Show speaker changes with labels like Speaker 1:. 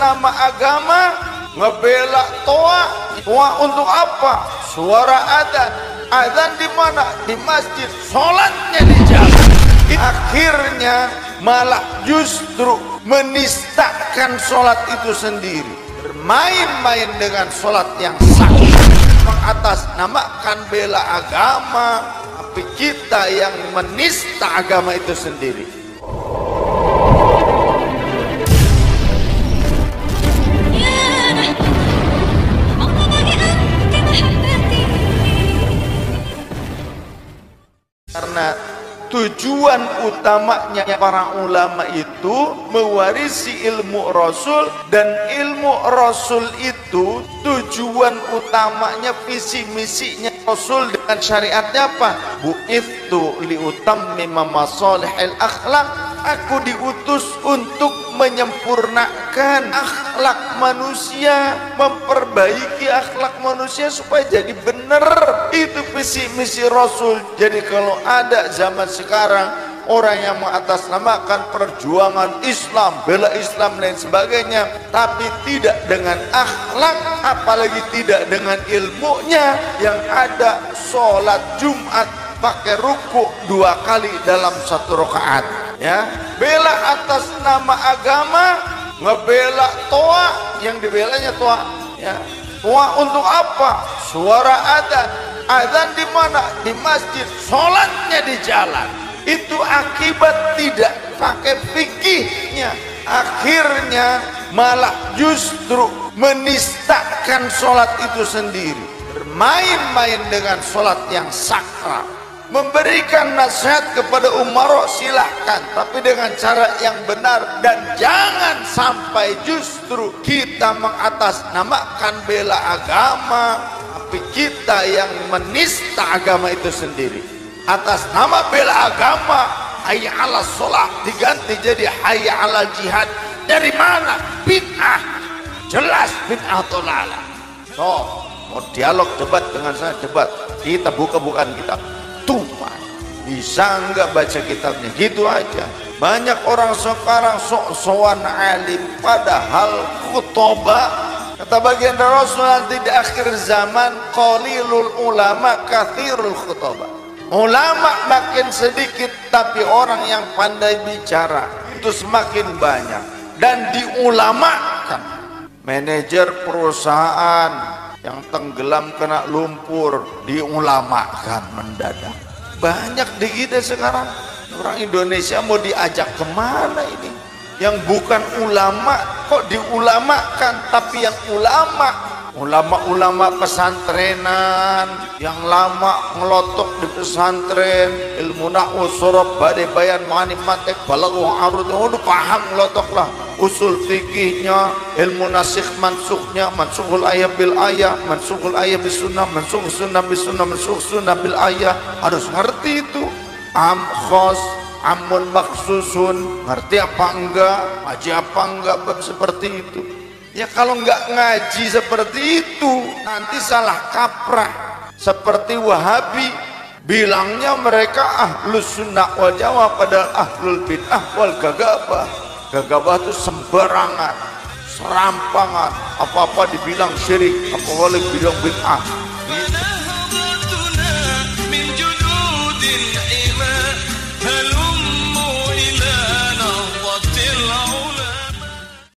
Speaker 1: nama agama ngebela toa. Toa untuk apa? Suara adzan adzan di mana? Di masjid. Sholatnya jalan. Akhirnya malah justru menistakan sholat itu sendiri. Bermain-main dengan sholat yang sah atas namakan bela agama. Tapi kita yang menista agama itu sendiri karena tujuan utamanya para ulama itu mewarisi ilmu Rasul dan ilmu Rasul itu tujuan utamanya visi misinya Rasul dengan syariatnya apa? Bu'iftu liutammima masalihil akhlak aku diutus untuk menyempurnakan akhlak manusia memperbaiki akhlak manusia supaya jadi benar. Itu visi misi Rasul. Jadi kalau ada zaman sekarang orang yang mengatasnamakan perjuangan Islam bela Islam dan sebagainya tapi tidak dengan akhlak apalagi tidak dengan ilmunya yang ada sholat Jumat pakai ruku dua kali dalam satu rakaat ya bela atas nama agama ngebela toa yang dibelanya toa. Ya toa untuk apa? Suara adzan. Adzan di mana? Di masjid. Sholatnya di jalan. Itu akibat tidak pakai fikihnya. Akhirnya malah justru menistakan sholat itu sendiri. Bermain-main dengan sholat yang sakral memberikan nasihat kepada umaro silahkan tapi dengan cara yang benar. Dan jangan sampai justru kita mengatasnamakan bela agama tapi kita yang menista agama itu sendiri. Atas nama bela agama hayya ala sholat diganti jadi hayya ala jihad. Dari mana? Bid'ah. Jelas bid'ah tolala so mau dialog debat dengan saya debat. Kita buka bukan kitab tumpah bisa enggak baca kitabnya? Gitu aja. Banyak orang sekarang sok-sokan alim padahal khutbah kata bagian Rasul nanti di akhir zaman qalilul ulama kathirul khutbah. Ulama makin sedikit tapi orang yang pandai bicara itu semakin banyak. Dan diulamakan. Manajer perusahaan yang tenggelam kena lumpur diulamakan mendadak. Banyak di kita sekarang. Orang Indonesia mau diajak ke mana ini? Yang bukan ulama kok diulamakan? Tapi yang ulama ulama-ulama pesantrenan. Yang lama ngelotok di pesantren. Ilmu nahwu surab badai bayan mani matek balagu udah paham ngelotok lah usul fikihnya ilmu nasikh mansukhnya mansukhul ayat bil ayat mansukhul ayat bis sunnah mansukh sunnah bis sunnah sunnah bil ayat harus ngerti itu. Am khos amun maksusun. Ngerti apa enggak? Ngaji apa enggak? Seperti itu. Ya kalau enggak ngaji seperti itu nanti salah kaprah. Seperti wahabi bilangnya mereka ahlus sunnah wal jawab padahal ahlul bid'ah wal gagabah gagabah itu sembarangan serampangan apa-apa dibilang syirik apa boleh bilang bid'ah